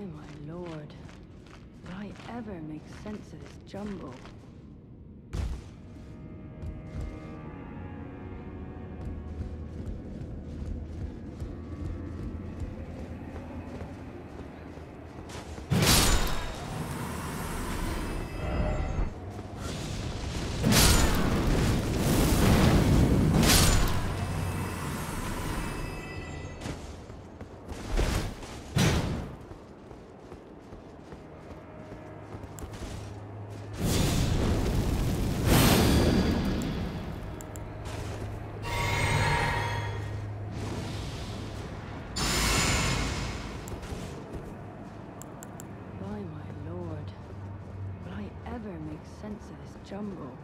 my lord. Would I ever make sense of this jumble? jungle.